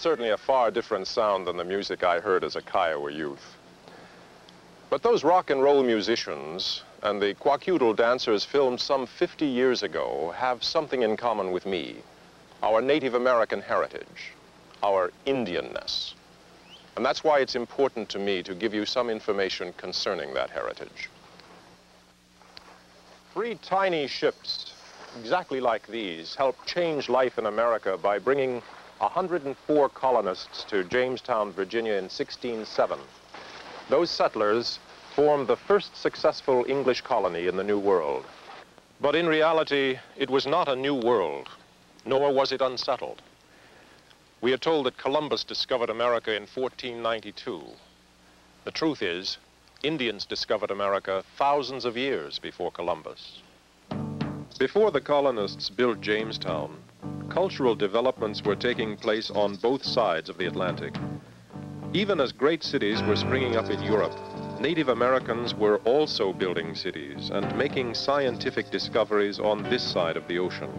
Certainly a far different sound than the music I heard as a Kiowa youth. But those rock and roll musicians and the Kwakiutl dancers filmed some 50 years ago have something in common with me, our Native American heritage, our Indianness. And that's why it's important to me to give you some information concerning that heritage. Three tiny ships, exactly like these, helped change life in America by bringing 104 colonists to Jamestown, Virginia in 1607. Those settlers formed the first successful English colony in the New World. But in reality, it was not a new world, nor was it unsettled. We are told that Columbus discovered America in 1492. The truth is, Indians discovered America thousands of years before Columbus. Before the colonists built Jamestown, cultural developments were taking place on both sides of the Atlantic. Even as great cities were springing up in Europe, Native Americans were also building cities and making scientific discoveries on this side of the ocean.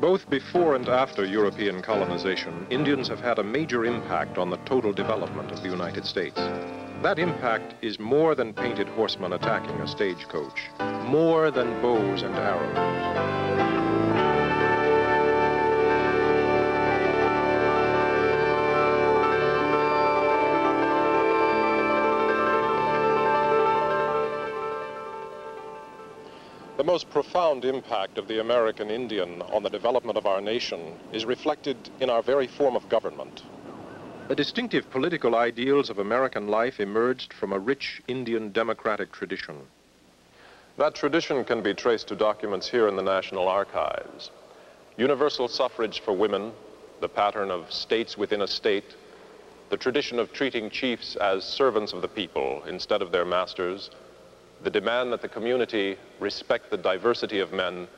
Both before and after European colonization, Indians have had a major impact on the total development of the United States. That impact is more than painted horsemen attacking a stagecoach, more than bows and arrows. The most profound impact of the American Indian on the development of our nation is reflected in our very form of government. The distinctive political ideals of American life emerged from a rich Indian democratic tradition. That tradition can be traced to documents here in the National Archives. Universal suffrage for women, the pattern of states within a state, the tradition of treating chiefs as servants of the people instead of their masters, the demand that the community respect the diversity of men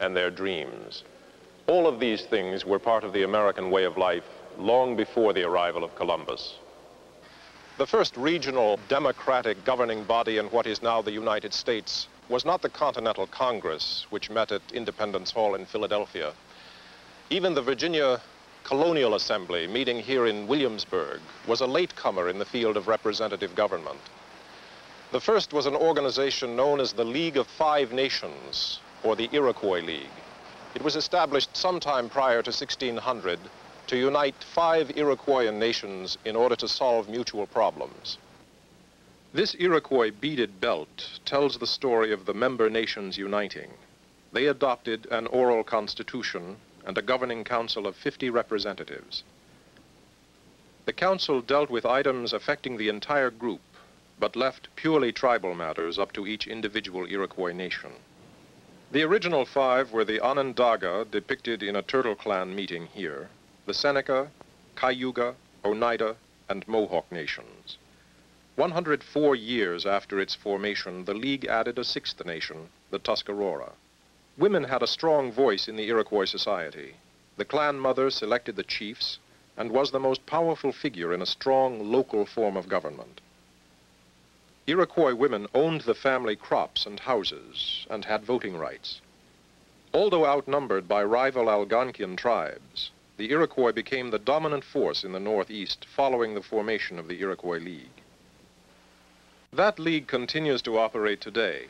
and their dreams. All of these things were part of the American way of life long before the arrival of Columbus. The first regional democratic governing body in what is now the United States was not the Continental Congress, which met at Independence Hall in Philadelphia. Even the Virginia Colonial Assembly, meeting here in Williamsburg, was a latecomer in the field of representative government. The first was an organization known as the League of Five Nations, or the Iroquois League. It was established sometime prior to 1600 to unite five Iroquoian nations in order to solve mutual problems. This Iroquois beaded belt tells the story of the member nations uniting. They adopted an oral constitution and a governing council of 50 representatives. The council dealt with items affecting the entire group, but left purely tribal matters up to each individual Iroquois nation. The original five were the Onondaga, depicted in a Turtle Clan meeting here, the Seneca, Cayuga, Oneida, and Mohawk nations. 104 years after its formation, the League added a sixth nation, the Tuscarora. Women had a strong voice in the Iroquois society. The clan mother selected the chiefs and was the most powerful figure in a strong local form of government. Iroquois women owned the family crops and houses and had voting rights. Although outnumbered by rival Algonquian tribes, the Iroquois became the dominant force in the Northeast following the formation of the Iroquois League. That league continues to operate today.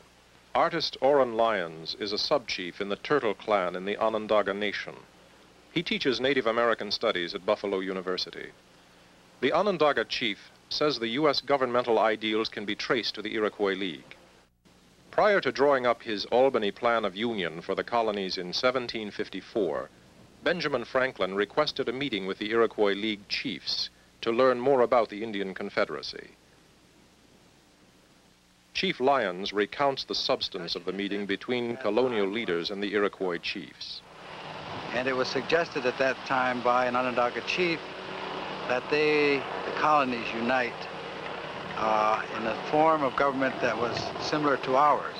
Artist Oren Lyons is a sub-chief in the Turtle Clan in the Onondaga Nation. He teaches Native American studies at Buffalo University. The Onondaga chief says the U.S. governmental ideals can be traced to the Iroquois League. Prior to drawing up his Albany Plan of Union for the colonies in 1754, Benjamin Franklin requested a meeting with the Iroquois League chiefs to learn more about the Indian Confederacy. Chief Lyons recounts the substance of the meeting between colonial leaders and the Iroquois chiefs. And it was suggested at that time by an Onondaga chief that they, the colonies, unite uh, in a form of government that was similar to ours,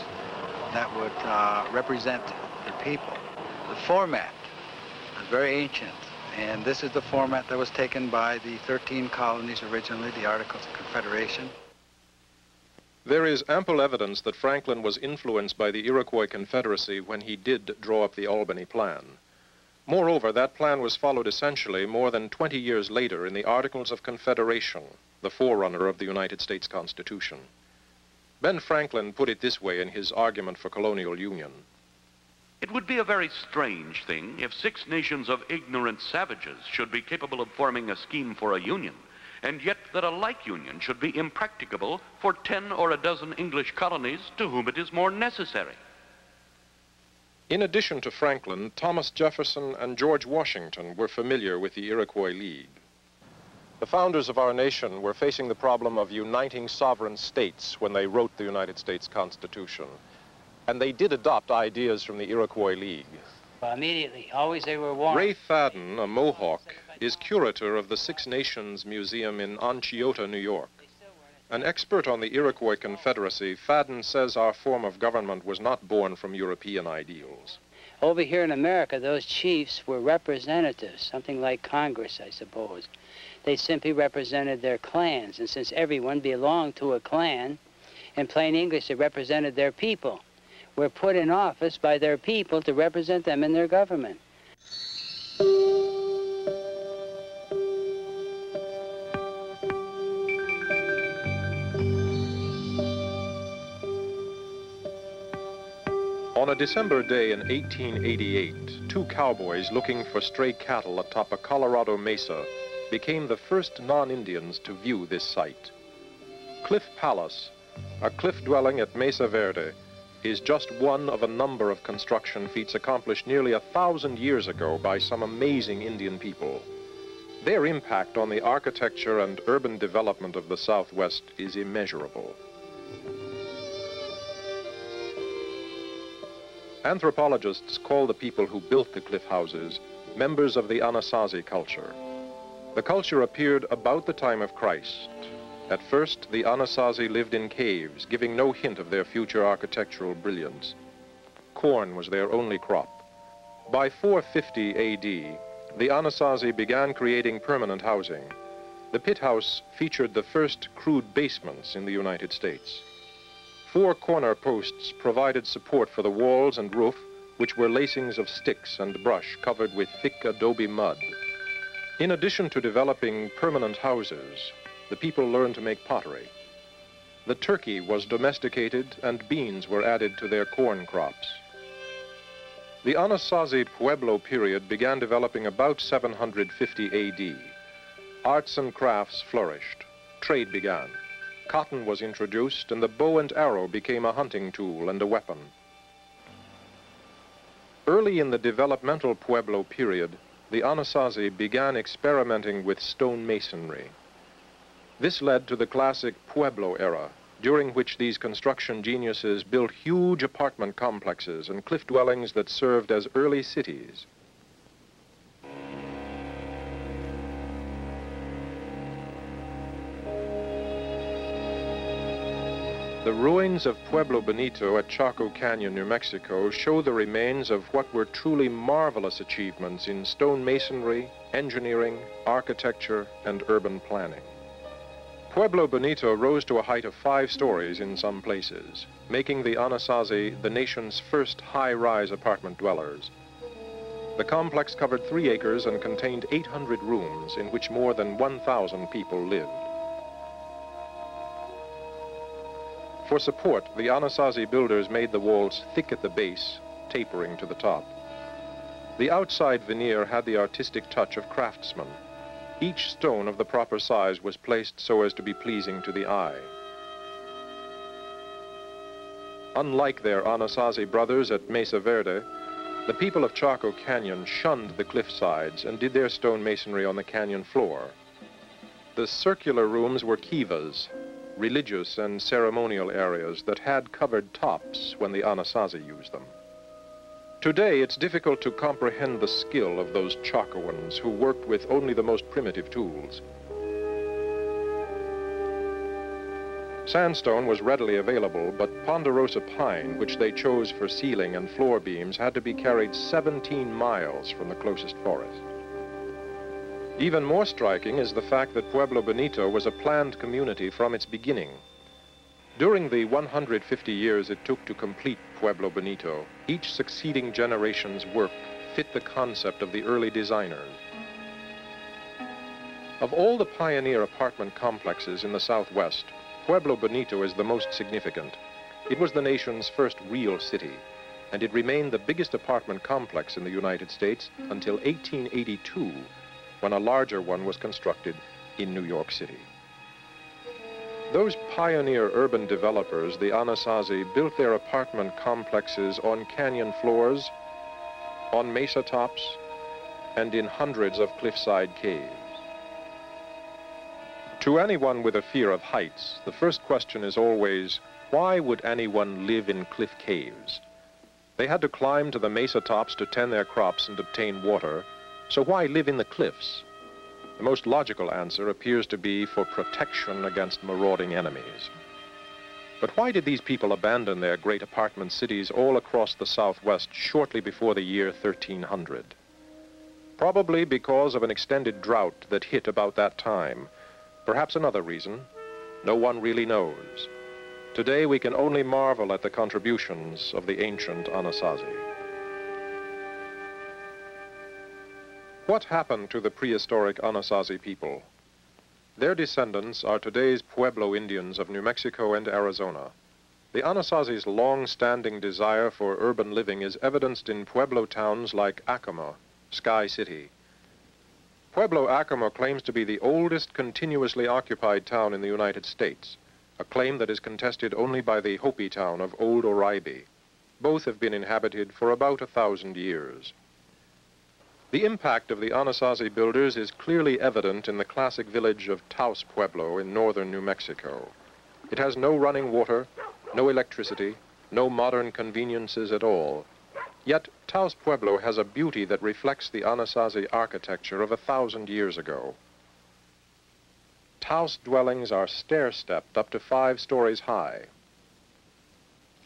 that would uh, represent the people. The format is very ancient, and this is the format that was taken by the 13 colonies originally, the Articles of Confederation. There is ample evidence that Franklin was influenced by the Iroquois Confederacy when he did draw up the Albany Plan. Moreover, that plan was followed essentially more than 20 years later in the Articles of Confederation, the forerunner of the United States Constitution. Ben Franklin put it this way in his argument for colonial union. It would be a very strange thing if six nations of ignorant savages should be capable of forming a scheme for a union, and yet that a like union should be impracticable for ten or a dozen English colonies to whom it is more necessary. In addition to Franklin, Thomas Jefferson and George Washington were familiar with the Iroquois League. The founders of our nation were facing the problem of uniting sovereign states when they wrote the United States Constitution. And they did adopt ideas from the Iroquois League. Well, immediately, always they were warned. Ray Fadden, a Mohawk, is curator of the Six Nations Museum in Onchiota, New York. An expert on the Iroquois Confederacy, Fadden says our form of government was not born from European ideals. Over here in America, those chiefs were representatives, something like Congress, I suppose. They simply represented their clans, and since everyone belonged to a clan, in plain English, they represented their people, were put in office by their people to represent them in their government. On a December day in 1888, two cowboys looking for stray cattle atop a Colorado mesa became the first non-Indians to view this site. Cliff Palace, a cliff dwelling at Mesa Verde, is just one of a number of construction feats accomplished nearly a thousand years ago by some amazing Indian people. Their impact on the architecture and urban development of the Southwest is immeasurable. Anthropologists call the people who built the cliff houses members of the Anasazi culture. The culture appeared about the time of Christ. At first, the Anasazi lived in caves, giving no hint of their future architectural brilliance. Corn was their only crop. By 450 AD, the Anasazi began creating permanent housing. The pit house featured the first crude basements in the United States. Four corner posts provided support for the walls and roof, which were lacings of sticks and brush covered with thick adobe mud. In addition to developing permanent houses, the people learned to make pottery. The turkey was domesticated and beans were added to their corn crops. The Anasazi Pueblo period began developing about 750 AD. Arts and crafts flourished. Trade began cotton was introduced and the bow and arrow became a hunting tool and a weapon. Early in the developmental Pueblo period, the Anasazi began experimenting with stone masonry. This led to the classic Pueblo era, during which these construction geniuses built huge apartment complexes and cliff dwellings that served as early cities. The ruins of Pueblo Bonito at Chaco Canyon, New Mexico show the remains of what were truly marvelous achievements in stone masonry, engineering, architecture, and urban planning. Pueblo Bonito rose to a height of five stories in some places, making the Anasazi the nation's first high-rise apartment dwellers. The complex covered three acres and contained 800 rooms in which more than 1,000 people lived. For support, the Anasazi builders made the walls thick at the base, tapering to the top. The outside veneer had the artistic touch of craftsmen. Each stone of the proper size was placed so as to be pleasing to the eye. Unlike their Anasazi brothers at Mesa Verde, the people of Chaco Canyon shunned the cliff sides and did their stone masonry on the canyon floor. The circular rooms were kivas, religious and ceremonial areas that had covered tops when the Anasazi used them. Today, it's difficult to comprehend the skill of those Chacoans who worked with only the most primitive tools. Sandstone was readily available, but ponderosa pine, which they chose for ceiling and floor beams, had to be carried 17 miles from the closest forest. Even more striking is the fact that Pueblo Bonito was a planned community from its beginning. During the 150 years it took to complete Pueblo Bonito, each succeeding generation's work fit the concept of the early designers. Of all the pioneer apartment complexes in the Southwest, Pueblo Bonito is the most significant. It was the nation's first real city, and it remained the biggest apartment complex in the United States until 1882, when a larger one was constructed in New York City. Those pioneer urban developers, the Anasazi, built their apartment complexes on canyon floors, on mesa tops, and in hundreds of cliffside caves. To anyone with a fear of heights, the first question is always, why would anyone live in cliff caves? They had to climb to the mesa tops to tend their crops and obtain water, so why live in the cliffs? The most logical answer appears to be for protection against marauding enemies. But why did these people abandon their great apartment cities all across the Southwest shortly before the year 1300? Probably because of an extended drought that hit about that time, Perhaps another reason, no one really knows. Today we can only marvel at the contributions of the ancient Anasazi. What happened to the prehistoric Anasazi people? Their descendants are today's Pueblo Indians of New Mexico and Arizona. The Anasazi's long-standing desire for urban living is evidenced in Pueblo towns like Acoma, Sky City, Pueblo Acoma claims to be the oldest continuously occupied town in the United States, a claim that is contested only by the Hopi town of Old Oraibi. Both have been inhabited for about a thousand years. The impact of the Anasazi builders is clearly evident in the classic village of Taos Pueblo in northern New Mexico. It has no running water, no electricity, no modern conveniences at all, Yet Taos Pueblo has a beauty that reflects the Anasazi architecture of a thousand years ago. Taos dwellings are stair-stepped up to five stories high.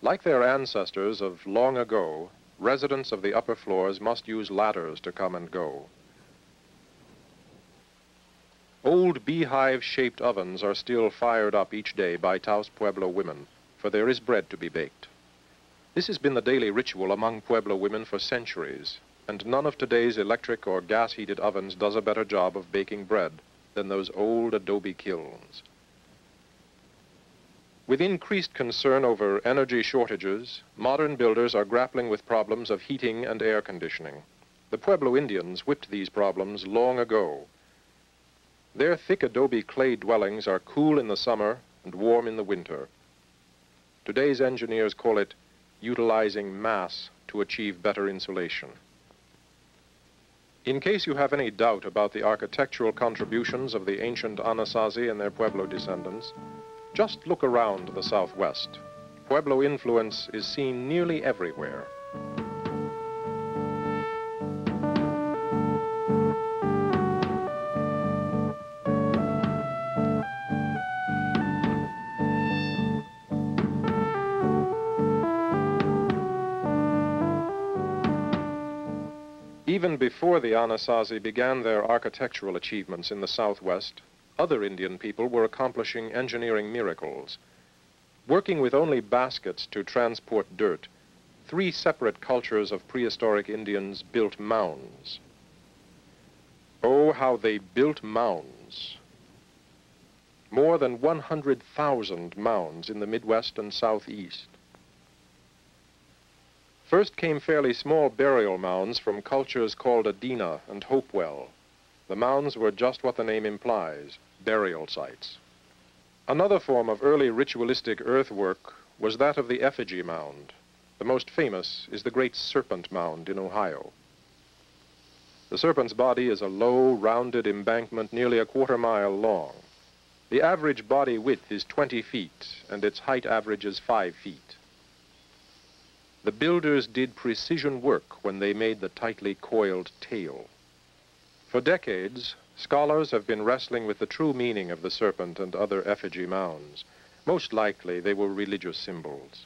Like their ancestors of long ago, residents of the upper floors must use ladders to come and go. Old beehive-shaped ovens are still fired up each day by Taos Pueblo women, for there is bread to be baked. This has been the daily ritual among Pueblo women for centuries, and none of today's electric or gas-heated ovens does a better job of baking bread than those old adobe kilns. With increased concern over energy shortages, modern builders are grappling with problems of heating and air conditioning. The Pueblo Indians whipped these problems long ago. Their thick adobe clay dwellings are cool in the summer and warm in the winter. Today's engineers call it utilizing mass to achieve better insulation. In case you have any doubt about the architectural contributions of the ancient Anasazi and their Pueblo descendants, just look around the Southwest. Pueblo influence is seen nearly everywhere. Even before the Anasazi began their architectural achievements in the Southwest, other Indian people were accomplishing engineering miracles. Working with only baskets to transport dirt, three separate cultures of prehistoric Indians built mounds. Oh, how they built mounds. More than 100,000 mounds in the Midwest and Southeast. First came fairly small burial mounds from cultures called Adena and Hopewell. The mounds were just what the name implies, burial sites. Another form of early ritualistic earthwork was that of the effigy mound. The most famous is the Great Serpent Mound in Ohio. The serpent's body is a low, rounded embankment nearly a quarter mile long. The average body width is 20 feet, and its height averages 5 feet. The builders did precision work when they made the tightly coiled tail. For decades, scholars have been wrestling with the true meaning of the serpent and other effigy mounds. Most likely, they were religious symbols.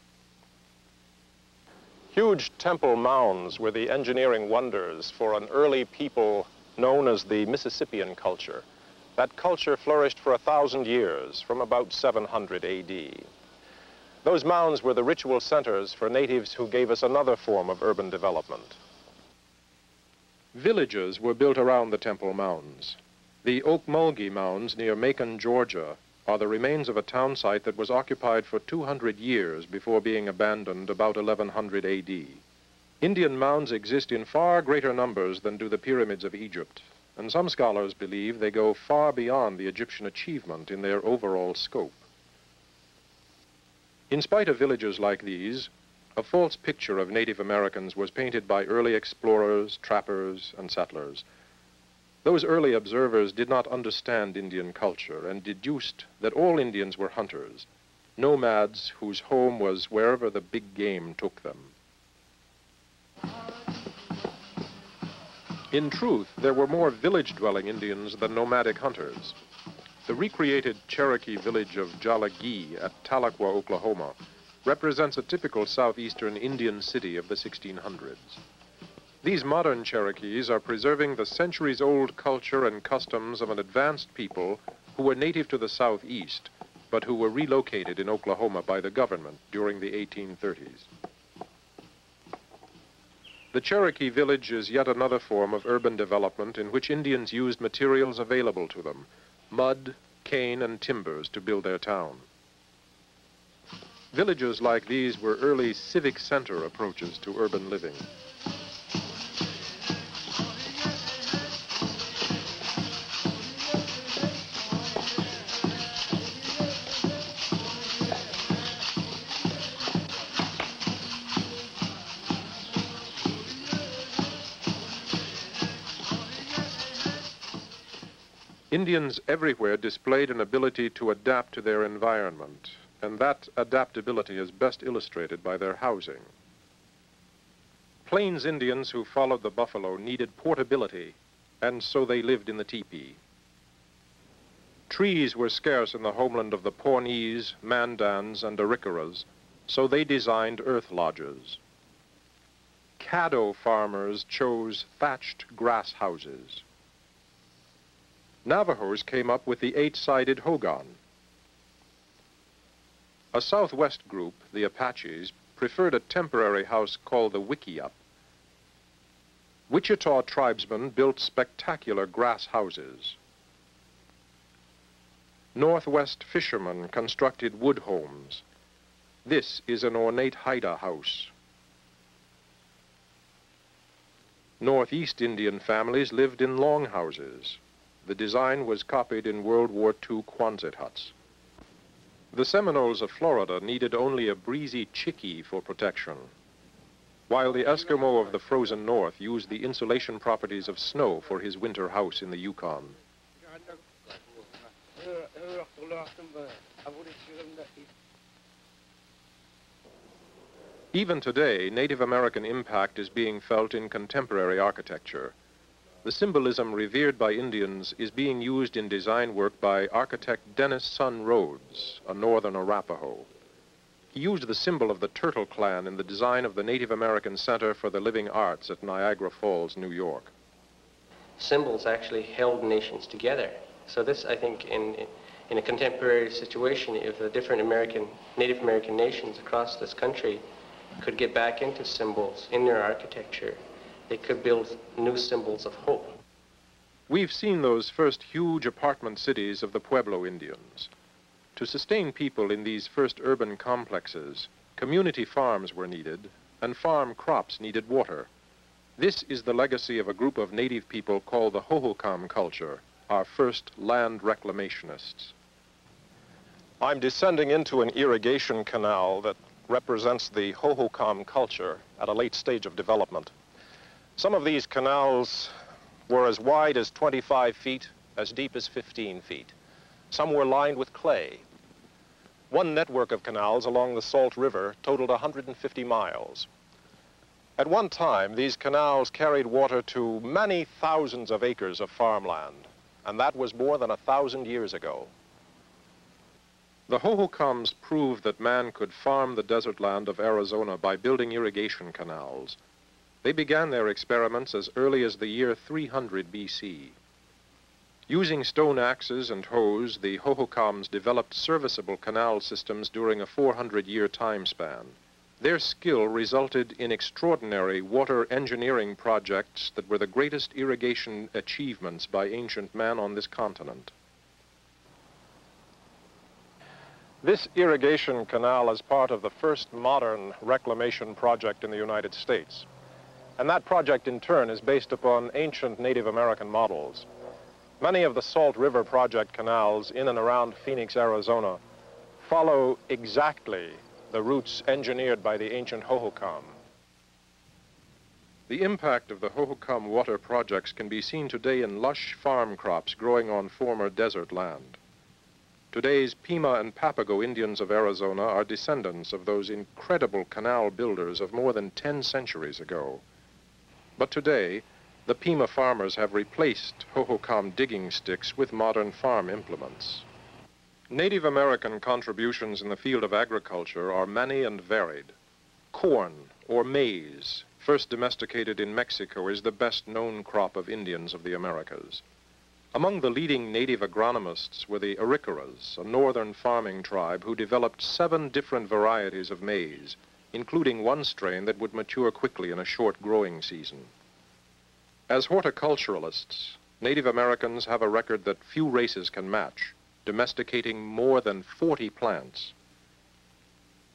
Huge temple mounds were the engineering wonders for an early people known as the Mississippian culture. That culture flourished for a thousand years, from about 700 AD. Those mounds were the ritual centers for natives who gave us another form of urban development. Villages were built around the temple mounds. The Ocmulgee Mounds near Macon, Georgia, are the remains of a town site that was occupied for 200 years before being abandoned about 1100 AD. Indian mounds exist in far greater numbers than do the pyramids of Egypt, and some scholars believe they go far beyond the Egyptian achievement in their overall scope. In spite of villages like these, a false picture of Native Americans was painted by early explorers, trappers, and settlers. Those early observers did not understand Indian culture and deduced that all Indians were hunters, nomads whose home was wherever the big game took them. In truth, there were more village-dwelling Indians than nomadic hunters. The recreated Cherokee village of Tsa-La-Gi at Tahlequah, Oklahoma, represents a typical southeastern Indian city of the 1600s. These modern Cherokees are preserving the centuries-old culture and customs of an advanced people who were native to the southeast, but who were relocated in Oklahoma by the government during the 1830s. The Cherokee village is yet another form of urban development in which Indians used materials available to them, mud, cane, and timbers to build their town. Villages like these were early civic center approaches to urban living. Indians everywhere displayed an ability to adapt to their environment, and that adaptability is best illustrated by their housing. Plains Indians who followed the buffalo needed portability, and so they lived in the teepee. Trees were scarce in the homeland of the Pawnees, Mandans, and Arikaras, so they designed earth lodges. Caddo farmers chose thatched grass houses. Navajos came up with the eight-sided hogan, a southwest group, the Apaches, preferred a temporary house called the Wickiup. Wichita tribesmen built spectacular grass houses. Northwest fishermen constructed wood homes. This is an ornate Haida house. Northeast Indian families lived in long houses. The design was copied in World War II Quonset huts. The Seminoles of Florida needed only a breezy chickee for protection, while the Eskimo of the frozen north used the insulation properties of snow for his winter house in the Yukon. Even today, Native American impact is being felt in contemporary architecture. The symbolism revered by Indians is being used in design work by architect Dennis Sun Rhodes, a northern Arapaho. He used the symbol of the Turtle Clan in the design of the Native American Center for the Living Arts at Niagara Falls, New York. Symbols actually held nations together. So this, I think, in, in a contemporary situation, if the different American, Native American nations across this country could get back into symbols in their architecture, they could build new symbols of hope. We've seen those first huge apartment cities of the Pueblo Indians. To sustain people in these first urban complexes, community farms were needed, and farm crops needed water. This is the legacy of a group of native people called the Hohokam culture, our first land reclamationists. I'm descending into an irrigation canal that represents the Hohokam culture at a late stage of development. Some of these canals were as wide as 25 feet, as deep as 15 feet. Some were lined with clay. One network of canals along the Salt River totaled 150 miles. At one time, these canals carried water to many thousands of acres of farmland, and that was more than a thousand years ago. The Hohokams proved that man could farm the desert land of Arizona by building irrigation canals. They began their experiments as early as the year 300 BC. Using stone axes and hoes, the Hohokams developed serviceable canal systems during a 400-year time span. Their skill resulted in extraordinary water engineering projects that were the greatest irrigation achievements by ancient man on this continent. This irrigation canal is part of the first modern reclamation project in the United States. And that project, in turn, is based upon ancient Native American models. Many of the Salt River Project canals in and around Phoenix, Arizona, follow exactly the routes engineered by the ancient Hohokam. The impact of the Hohokam water projects can be seen today in lush farm crops growing on former desert land. Today's Pima and Papago Indians of Arizona are descendants of those incredible canal builders of more than 10 centuries ago. But today, the Pima farmers have replaced Hohokam digging sticks with modern farm implements. Native American contributions in the field of agriculture are many and varied. Corn, or maize, first domesticated in Mexico, is the best known crop of Indians of the Americas. Among the leading native agronomists were the Arikaras, a northern farming tribe who developed seven different varieties of maize, including one strain that would mature quickly in a short growing season. As horticulturalists, Native Americans have a record that few races can match, domesticating more than 40 plants.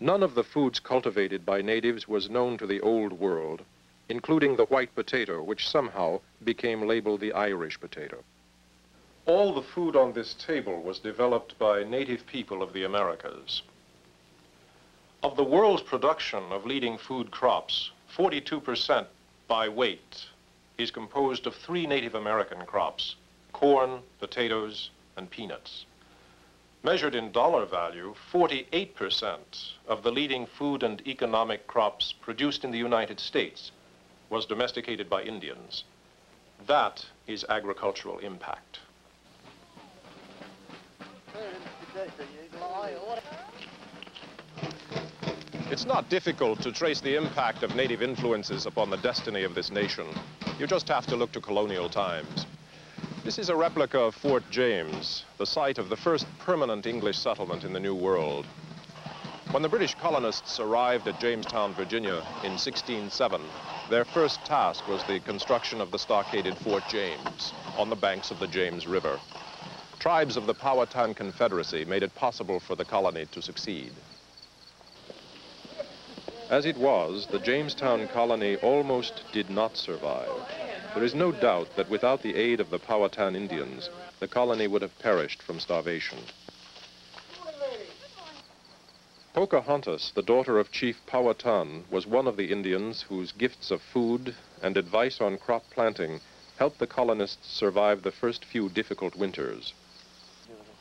None of the foods cultivated by natives was known to the Old World, including the white potato, which somehow became labeled the Irish potato. All the food on this table was developed by native people of the Americas. Of the world's production of leading food crops, 42% by weight is composed of three Native American crops, corn, potatoes, and peanuts. Measured in dollar value, 48% of the leading food and economic crops produced in the United States was domesticated by Indians. That is agricultural impact. It's not difficult to trace the impact of native influences upon the destiny of this nation. You just have to look to colonial times. This is a replica of Fort James, the site of the first permanent English settlement in the New World. When the British colonists arrived at Jamestown, Virginia in 1607, their first task was the construction of the stockaded Fort James on the banks of the James River. Tribes of the Powhatan Confederacy made it possible for the colony to succeed. As it was, the Jamestown colony almost did not survive. There is no doubt that without the aid of the Powhatan Indians, the colony would have perished from starvation. Pocahontas, the daughter of Chief Powhatan, was one of the Indians whose gifts of food and advice on crop planting helped the colonists survive the first few difficult winters.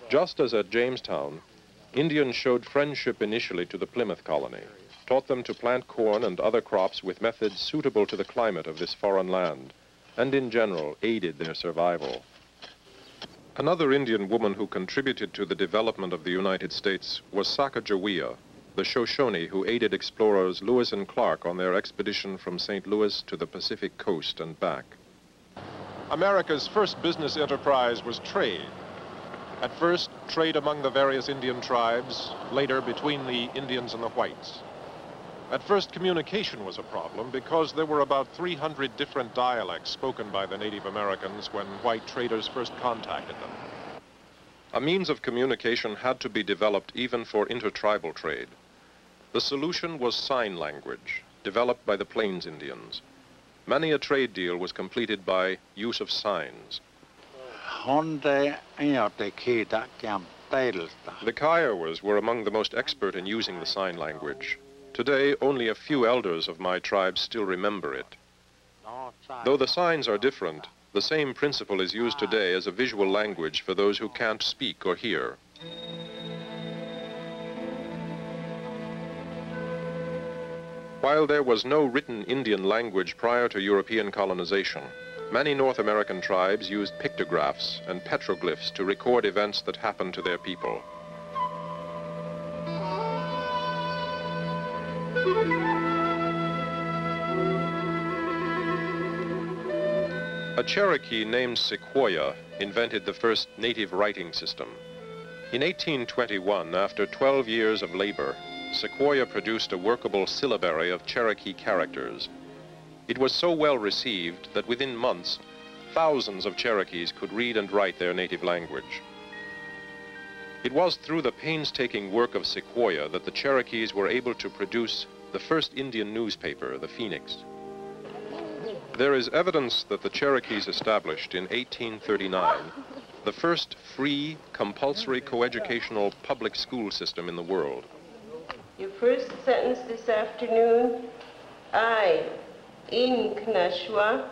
Just as at Jamestown, Indians showed friendship initially to the Plymouth colony taught them to plant corn and other crops with methods suitable to the climate of this foreign land, and in general aided their survival. Another Indian woman who contributed to the development of the United States was Sacagawea, the Shoshone who aided explorers Lewis and Clark on their expedition from St. Louis to the Pacific coast and back. America's first business enterprise was trade. At first, trade among the various Indian tribes, later between the Indians and the whites. At first, communication was a problem because there were about 300 different dialects spoken by the Native Americans when white traders first contacted them. A means of communication had to be developed even for intertribal trade. The solution was sign language, developed by the Plains Indians. Many a trade deal was completed by use of signs. The Kiowas were among the most expert in using the sign language. Today, only a few elders of my tribe still remember it. Though the signs are different, the same principle is used today as a visual language for those who can't speak or hear. While there was no written Indian language prior to European colonization, many North American tribes used pictographs and petroglyphs to record events that happened to their people. A Cherokee named Sequoyah invented the first native writing system. In 1821, after 12 years of labor, Sequoyah produced a workable syllabary of Cherokee characters. It was so well received that within months, thousands of Cherokees could read and write their native language. It was through the painstaking work of Sequoyah that the Cherokees were able to produce the first Indian newspaper, the Phoenix. There is evidence that the Cherokees established in 1839 the first free, compulsory coeducational public school system in the world. Your first sentence this afternoon, I, Inknashwa.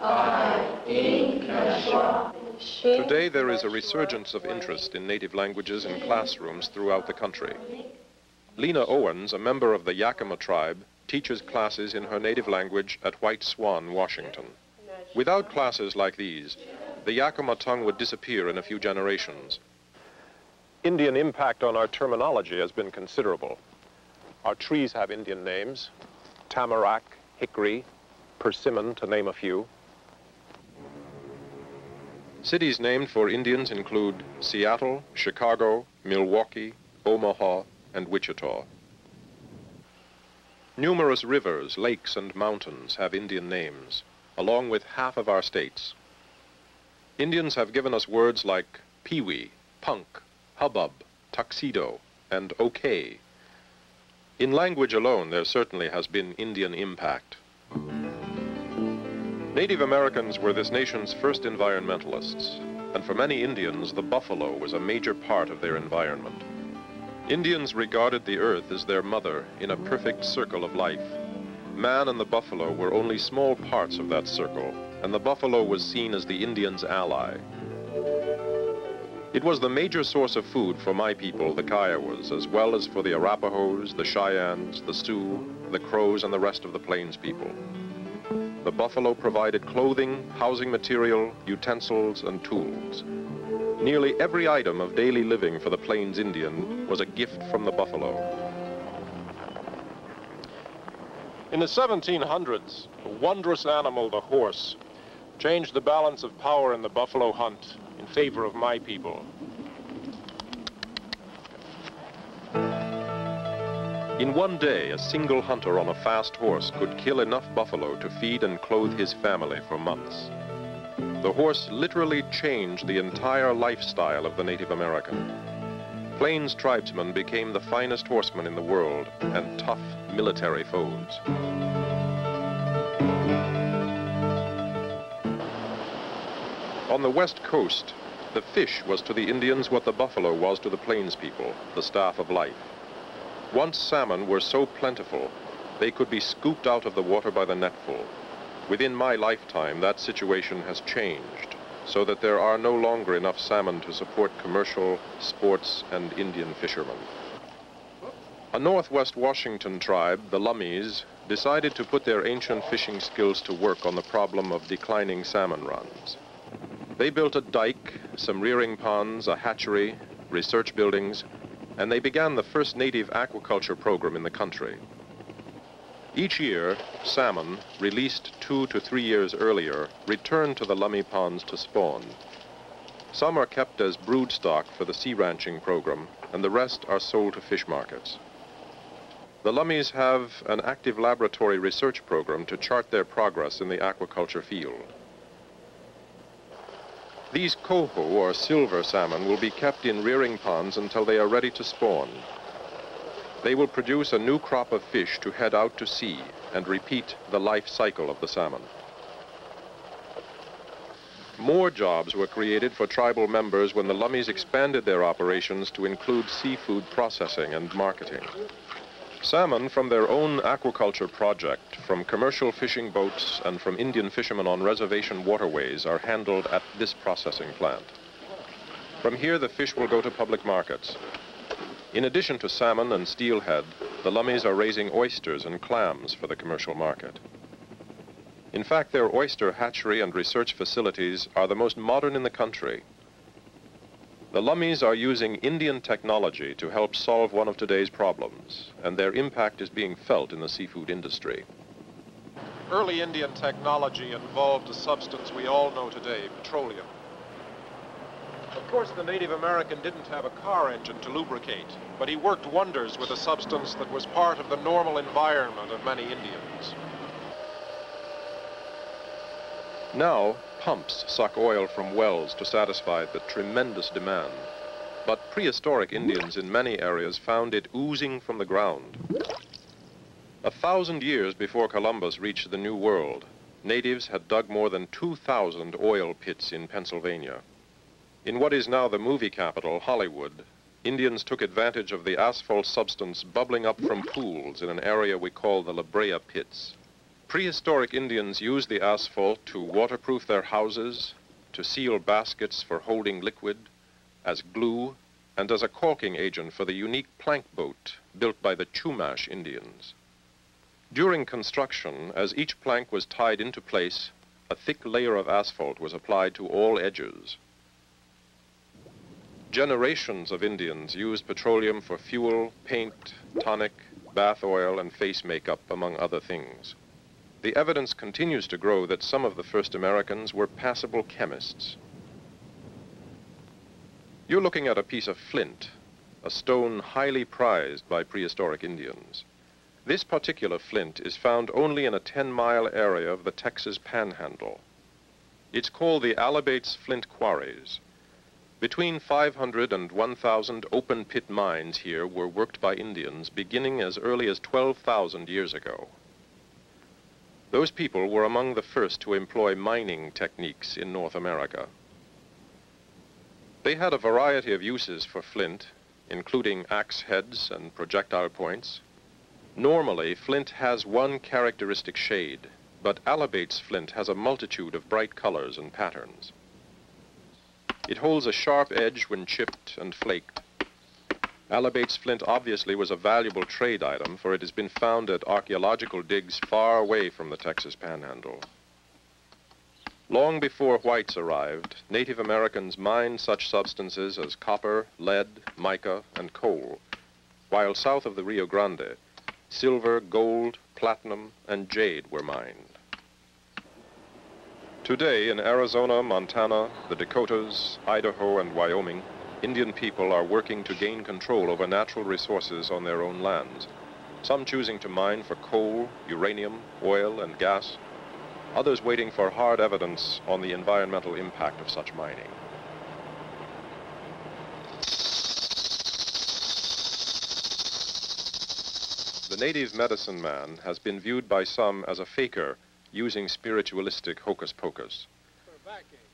I, Inknashwa. Today there is a resurgence of interest in native languages in classrooms throughout the country. Lena Owens, a member of the Yakima tribe, teaches classes in her native language at White Swan, Washington. Without classes like these, the Yakima tongue would disappear in a few generations. Indian impact on our terminology has been considerable. Our trees have Indian names, tamarack, hickory, persimmon, to name a few. Cities named for Indians include Seattle, Chicago, Milwaukee, Omaha, and Wichita. Numerous rivers, lakes, and mountains have Indian names, along with half of our states. Indians have given us words like peewee, punk, hubbub, tuxedo, and okay. In language alone, there certainly has been Indian impact. Native Americans were this nation's first environmentalists, and for many Indians, the buffalo was a major part of their environment. Indians regarded the earth as their mother in a perfect circle of life. Man and the buffalo were only small parts of that circle, and the buffalo was seen as the Indian's ally. It was the major source of food for my people, the Kiowas, as well as for the Arapahoes, the Cheyennes, the Sioux, the Crows, and the rest of the Plains people. The buffalo provided clothing, housing material, utensils, and tools. Nearly every item of daily living for the Plains Indian was a gift from the buffalo. In the 1700s, a wondrous animal, the horse, changed the balance of power in the buffalo hunt in favor of my people. In one day, a single hunter on a fast horse could kill enough buffalo to feed and clothe his family for months. The horse literally changed the entire lifestyle of the Native American. Plains tribesmen became the finest horsemen in the world and tough military foes. On the west coast, the fish was to the Indians what the buffalo was to the plains people, the staff of life. Once salmon were so plentiful, they could be scooped out of the water by the netful. Within my lifetime, that situation has changed so that there are no longer enough salmon to support commercial, sports, and Indian fishermen. A northwest Washington tribe, the Lummies, decided to put their ancient fishing skills to work on the problem of declining salmon runs. They built a dike, some rearing ponds, a hatchery, research buildings, and they began the first native aquaculture program in the country. Each year, salmon, released two to three years earlier, return to the Lummi ponds to spawn. Some are kept as brood stock for the sea ranching program, and the rest are sold to fish markets. The Lummies have an active laboratory research program to chart their progress in the aquaculture field. These coho, or silver salmon, will be kept in rearing ponds until they are ready to spawn. They will produce a new crop of fish to head out to sea and repeat the life cycle of the salmon. More jobs were created for tribal members when the Lummies expanded their operations to include seafood processing and marketing. Salmon from their own aquaculture project, from commercial fishing boats, and from Indian fishermen on reservation waterways are handled at this processing plant. From here, the fish will go to public markets. In addition to salmon and steelhead, the Lummies are raising oysters and clams for the commercial market. In fact, their oyster hatchery and research facilities are the most modern in the country. The Lummis are using Indian technology to help solve one of today's problems, and their impact is being felt in the seafood industry. Early Indian technology involved a substance we all know today, petroleum. Of course, the Native American didn't have a car engine to lubricate, but he worked wonders with a substance that was part of the normal environment of many Indians. Now, pumps suck oil from wells to satisfy the tremendous demand. But prehistoric Indians in many areas found it oozing from the ground. A thousand years before Columbus reached the New World, natives had dug more than 2,000 oil pits in Pennsylvania. In what is now the movie capital, Hollywood, Indians took advantage of the asphalt substance bubbling up from pools in an area we call the La Brea Pits. Prehistoric Indians used the asphalt to waterproof their houses, to seal baskets for holding liquid, as glue, and as a caulking agent for the unique plank boat built by the Chumash Indians. During construction, as each plank was tied into place, a thick layer of asphalt was applied to all edges. Generations of Indians used petroleum for fuel, paint, tonic, bath oil, and face makeup, among other things. The evidence continues to grow that some of the first Americans were passable chemists. You're looking at a piece of flint, a stone highly prized by prehistoric Indians. This particular flint is found only in a 10-mile area of the Texas Panhandle. It's called the Alibates Flint Quarries. Between 500 and 1,000 open pit mines here were worked by Indians beginning as early as 12,000 years ago. Those people were among the first to employ mining techniques in North America. They had a variety of uses for flint, including axe heads and projectile points. Normally, flint has one characteristic shade, but Alibates flint has a multitude of bright colors and patterns. It holds a sharp edge when chipped and flaked. Alibates flint obviously was a valuable trade item, for it has been found at archaeological digs far away from the Texas Panhandle. Long before whites arrived, Native Americans mined such substances as copper, lead, mica, and coal, while south of the Rio Grande, silver, gold, platinum, and jade were mined. Today in Arizona, Montana, the Dakotas, Idaho, and Wyoming, Indian people are working to gain control over natural resources on their own lands. Some choosing to mine for coal, uranium, oil, and gas. Others waiting for hard evidence on the environmental impact of such mining. The native medicine man has been viewed by some as a faker using spiritualistic hocus pocus.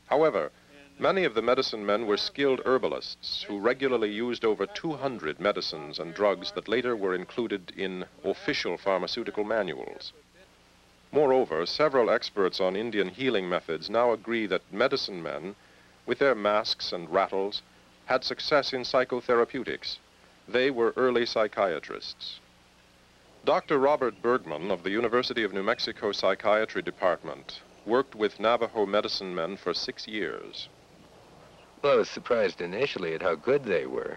However, Many of the medicine men were skilled herbalists who regularly used over 200 medicines and drugs that later were included in official pharmaceutical manuals. Moreover, several experts on Indian healing methods now agree that medicine men, with their masks and rattles, had success in psychotherapeutics. They were early psychiatrists. Dr. Robert Bergman of the University of New Mexico Psychiatry Department worked with Navajo medicine men for six years. Well, I was surprised initially at how good they were.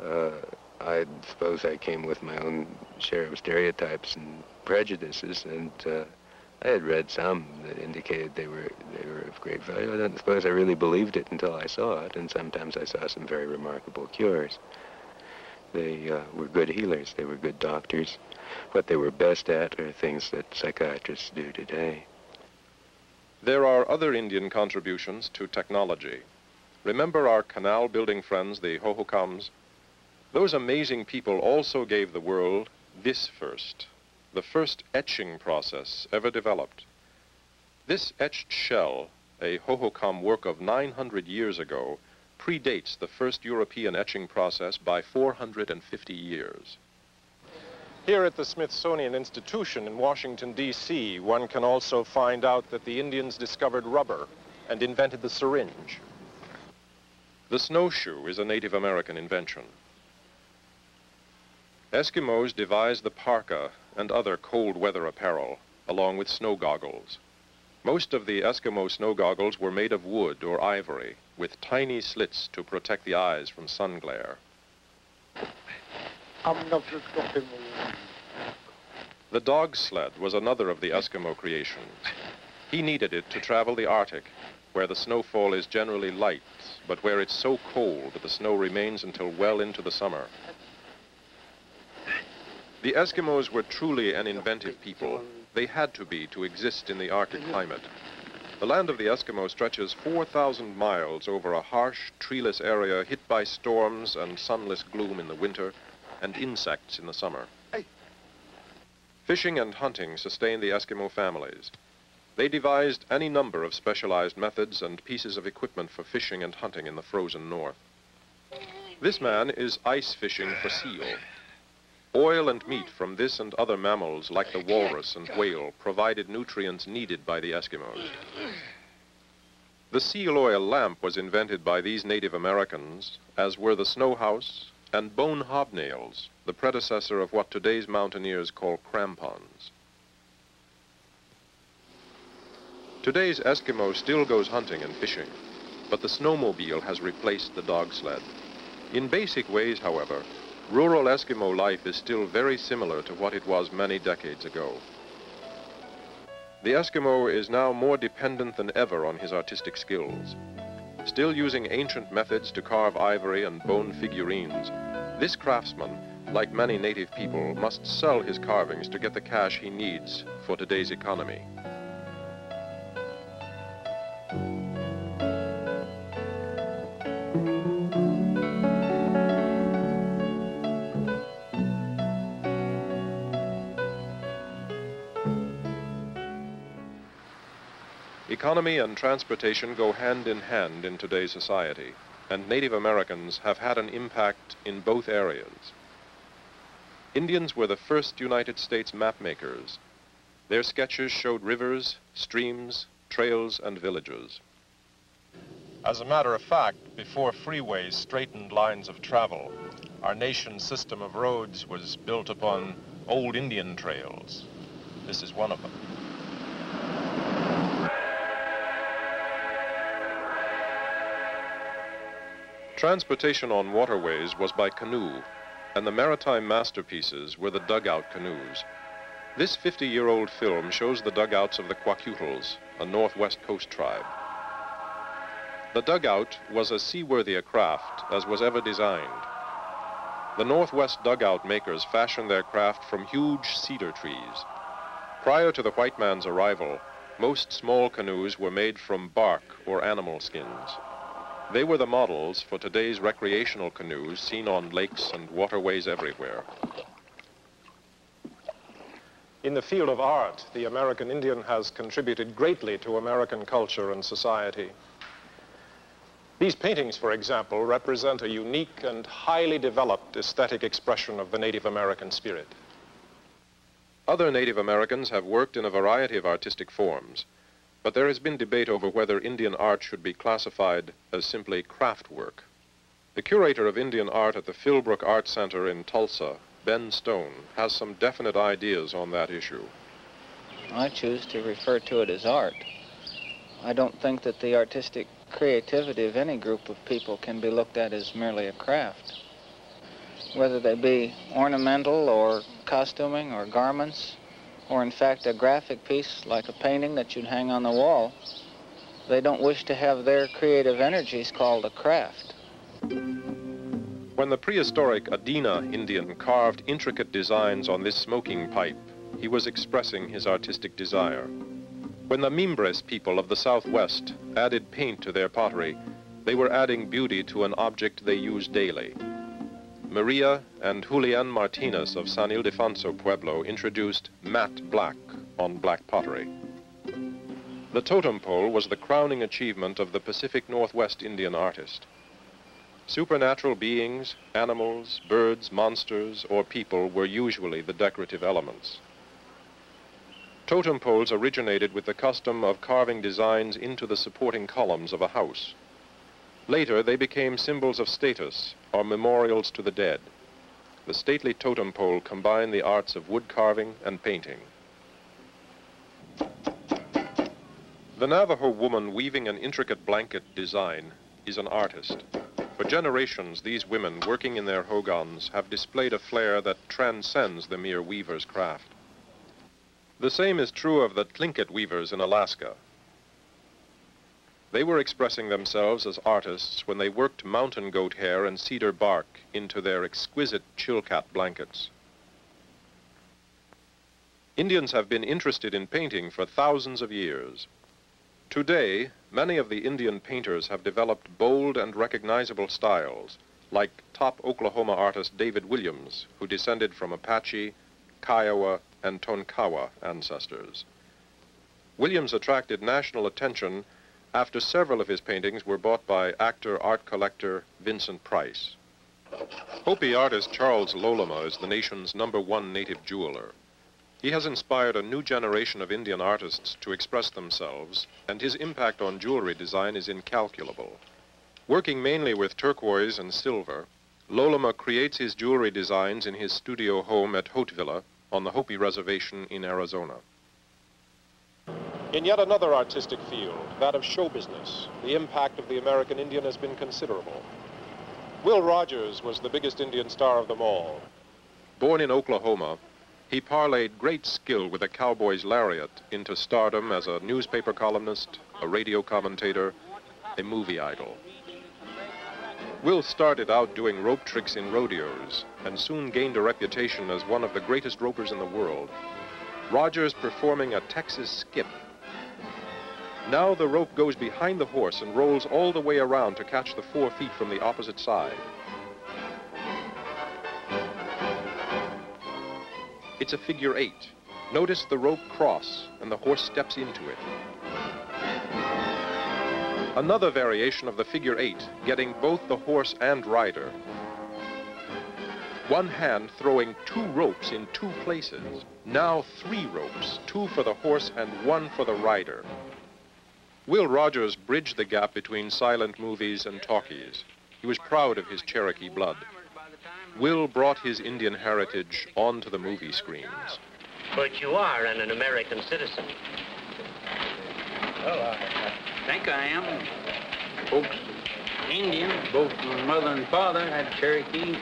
Uh, I suppose I came with my own share of stereotypes and prejudices, and uh, I had read some that indicated they were they were of great value. I don't suppose I really believed it until I saw it, and sometimes I saw some very remarkable cures. They uh, were good healers. They were good doctors. What they were best at are things that psychiatrists do today. There are other Indian contributions to technology. Remember our canal building friends, the Hohokams? Those amazing people also gave the world this first, the first etching process ever developed. This etched shell, a Hohokam work of 900 years ago, predates the first European etching process by 450 years. Here at the Smithsonian Institution in Washington, D.C., one can also find out that the Indians discovered rubber and invented the syringe. The snowshoe is a Native American invention. Eskimos devised the parka and other cold weather apparel, along with snow goggles. Most of the Eskimo snow goggles were made of wood or ivory, with tiny slits to protect the eyes from sun glare. The dog sled was another of the Eskimo creations. He needed it to travel the Arctic, where the snowfall is generally light, but where it's so cold that the snow remains until well into the summer. The Eskimos were truly an inventive people. They had to be to exist in the Arctic climate. The land of the Eskimo stretches 4,000 miles over a harsh, treeless area hit by storms and sunless gloom in the winter and insects in the summer. Fishing and hunting sustain the Eskimo families. They devised any number of specialized methods and pieces of equipment for fishing and hunting in the frozen north. This man is ice fishing for seal. Oil and meat from this and other mammals, like the walrus and whale, provided nutrients needed by the Eskimos. The seal oil lamp was invented by these Native Americans, as were the snow house and bone hobnails, the predecessor of what today's mountaineers call crampons. Today's Eskimo still goes hunting and fishing, but the snowmobile has replaced the dog sled. In basic ways, however, rural Eskimo life is still very similar to what it was many decades ago. The Eskimo is now more dependent than ever on his artistic skills. Still using ancient methods to carve ivory and bone figurines, this craftsman, like many native people, must sell his carvings to get the cash he needs for today's economy. Economy and transportation go hand in hand in today's society, and Native Americans have had an impact in both areas. Indians were the first United States mapmakers. Their sketches showed rivers, streams, trails, and villages. As a matter of fact, before freeways straightened lines of travel, our nation's system of roads was built upon old Indian trails. This is one of them. Transportation on waterways was by canoe, and the maritime masterpieces were the dugout canoes. This 50-year-old film shows the dugouts of the Kwakiutls, a northwest coast tribe. The dugout was as seaworthy a craft as was ever designed. The Northwest dugout makers fashioned their craft from huge cedar trees. Prior to the white man's arrival, most small canoes were made from bark or animal skins. They were the models for today's recreational canoes seen on lakes and waterways everywhere. In the field of art, the American Indian has contributed greatly to American culture and society. These paintings, for example, represent a unique and highly developed aesthetic expression of the Native American spirit. Other Native Americans have worked in a variety of artistic forms. But there has been debate over whether Indian art should be classified as simply craft work. The curator of Indian art at the Philbrook Art Center in Tulsa, Ben Stone, has some definite ideas on that issue. I choose to refer to it as art. I don't think that the artistic creativity of any group of people can be looked at as merely a craft. Whether they be ornamental or costuming or garments, or in fact a graphic piece like a painting that you'd hang on the wall, they don't wish to have their creative energies called a craft. When the prehistoric Adena Indian carved intricate designs on this smoking pipe, he was expressing his artistic desire. When the Mimbres people of the Southwest added paint to their pottery, they were adding beauty to an object they use daily. Maria and Julian Martinez of San Ildefonso Pueblo introduced matte black on black pottery. The totem pole was the crowning achievement of the Pacific Northwest Indian artist. Supernatural beings, animals, birds, monsters, or people were usually the decorative elements. Totem poles originated with the custom of carving designs into the supporting columns of a house. Later, they became symbols of status or memorials to the dead. The stately totem pole combined the arts of wood carving and painting. The Navajo woman weaving an intricate blanket design is an artist. For generations, these women working in their hogans have displayed a flair that transcends the mere weaver's craft. The same is true of the Tlingit weavers in Alaska. They were expressing themselves as artists when they worked mountain goat hair and cedar bark into their exquisite chilkat blankets. Indians have been interested in painting for thousands of years. Today, many of the Indian painters have developed bold and recognizable styles, like top Oklahoma artist David Williams, who descended from Apache, Kiowa, and Tonkawa ancestors. Williams attracted national attention after several of his paintings were bought by actor art collector Vincent Price. Hopi artist Charles Loloma is the nation's number one native jeweler. He has inspired a new generation of Indian artists to express themselves, and his impact on jewelry design is incalculable. Working mainly with turquoise and silver, Loloma creates his jewelry designs in his studio home at Hotevilla on the Hopi Reservation in Arizona. In yet another artistic field, that of show business, the impact of the American Indian has been considerable. Will Rogers was the biggest Indian star of them all. Born in Oklahoma, he parlayed great skill with a cowboy's lariat into stardom as a newspaper columnist, a radio commentator, a movie idol. Will started out doing rope tricks in rodeos and soon gained a reputation as one of the greatest ropers in the world. Rogers performing a Texas skip now the rope goes behind the horse and rolls all the way around to catch the four feet from the opposite side. It's a figure eight. Notice the rope cross and the horse steps into it. Another variation of the figure eight, getting both the horse and rider. One hand throwing two ropes in two places. Now three ropes, two for the horse and one for the rider. Will Rogers bridged the gap between silent movies and talkies. He was proud of his Cherokee blood. Will brought his Indian heritage onto the movie screens. But you are an, an American citizen. Well, I, think I am. Folks, Indian, both my mother and father had Cherokee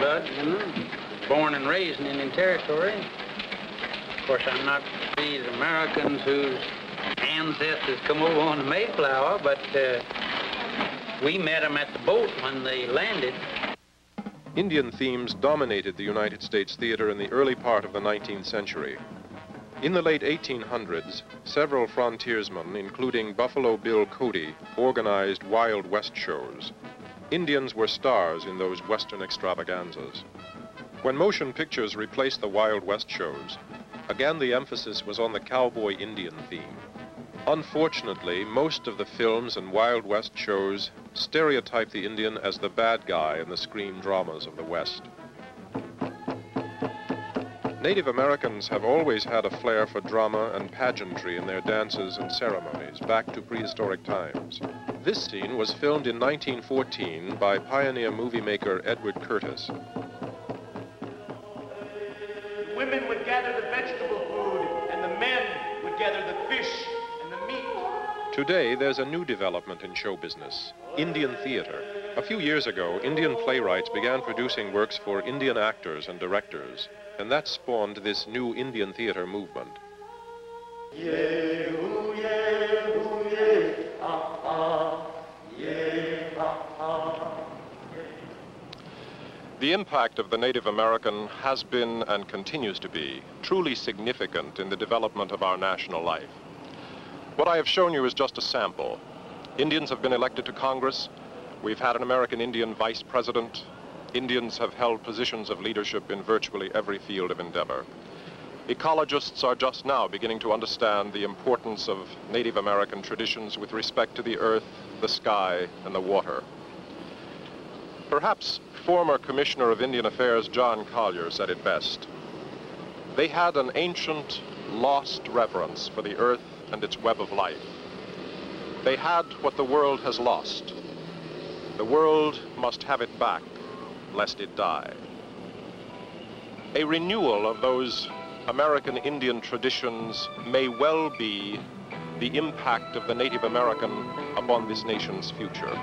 blood, you know. Born and raised in Indian Territory. Of course, I'm not these Americans whose ancestors come over on the Mayflower, but uh, we met them at the boat when they landed. Indian themes dominated the United States theater in the early part of the 19th century. In the late 1800s, several frontiersmen, including Buffalo Bill Cody, organized Wild West shows. Indians were stars in those Western extravaganzas. When motion pictures replaced the Wild West shows, again the emphasis was on the cowboy Indian theme. Unfortunately, most of the films and Wild West shows stereotype the Indian as the bad guy in the screen dramas of the West. Native Americans have always had a flair for drama and pageantry in their dances and ceremonies back to prehistoric times. This scene was filmed in 1914 by pioneer movie maker Edward Curtis. The women would gather the vegetable food and the men would gather the fish Today, there's a new development in show business, Indian theater. A few years ago, Indian playwrights began producing works for Indian actors and directors, and that spawned this new Indian theater movement. The impact of the Native American has been and continues to be truly significant in the development of our national life. What I have shown you is just a sample. Indians have been elected to Congress. We've had an American Indian vice president. Indians have held positions of leadership in virtually every field of endeavor. Ecologists are just now beginning to understand the importance of Native American traditions with respect to the earth, the sky, and the water. Perhaps former Commissioner of Indian Affairs John Collier said it best. They had an ancient, lost reverence for the earth and its web of life. They had what the world has lost. The world must have it back, lest it die. A renewal of those American Indian traditions may well be the impact of the Native American upon this nation's future.